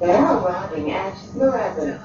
They are arriving at Loretto.